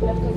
Zaraz tam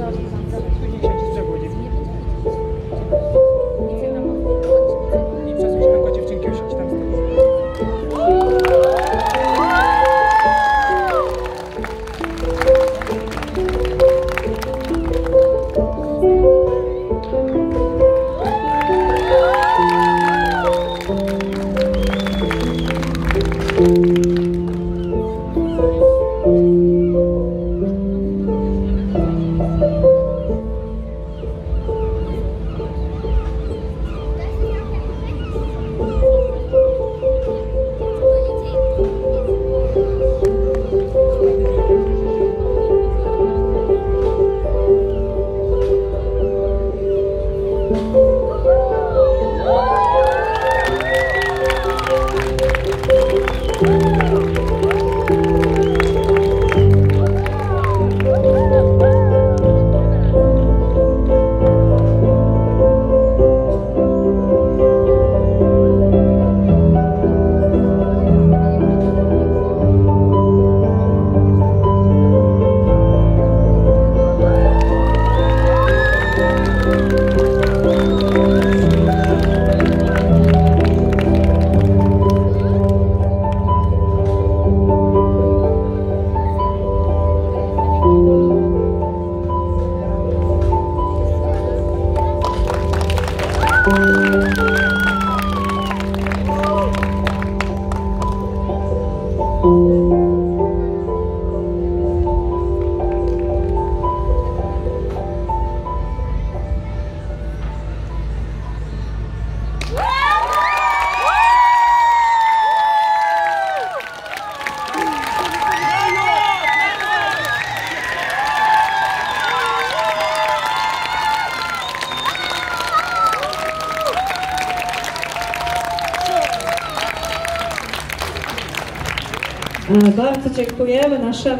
Bardzo dziękujemy. Naszemu